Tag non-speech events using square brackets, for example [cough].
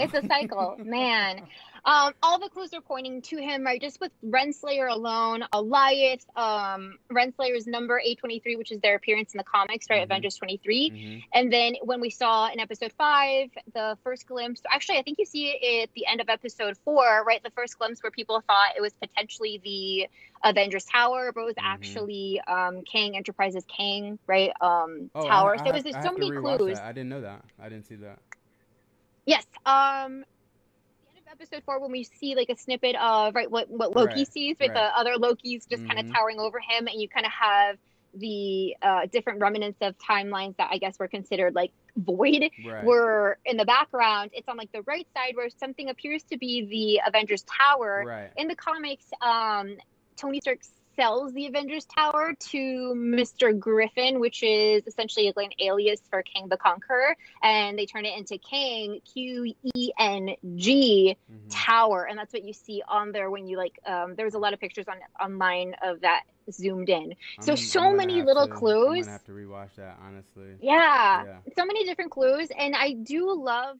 It's a cycle, [laughs] man. Um, all the clues are pointing to him, right? Just with Renslayer alone, Alioth, um, Renslayer's number 823, which is their appearance in the comics, right? Mhm. Avengers 23. hmm And then when we saw in episode five, the first glimpse, actually, I think you see it at the end of episode four, right? The first glimpse where people thought it was potentially the Avengers Tower, but it was Mhm. actually um, Kang Enterprises Kang, right? Um, Oh, Tower. I, so I, there was I so many clues. That. I didn't know that. I didn't see that. Yes. Um the end of episode four when we see like a snippet of right what what Loki Right, sees with right. the other Lokis just kind Mhm. of towering over him and you kind of have the uh different remnants of timelines that I guess were considered like void Right. were in the background. It's on like the right side where something appears to be the Avengers Tower. right. In the comics, um Tony Stark sells the Avengers Tower to Mr. Griffin, which is essentially like an alias for Kang the Conqueror, and they turn it into Kang Q E N G Mhm. Tower, and that's what you see on there when you like. Um, there was a lot of pictures on online of that zoomed in. So, I'm- so I'm many little to- clues. gonna have to rewatch that honestly. Yeah, Yeah. so many different clues, and I do love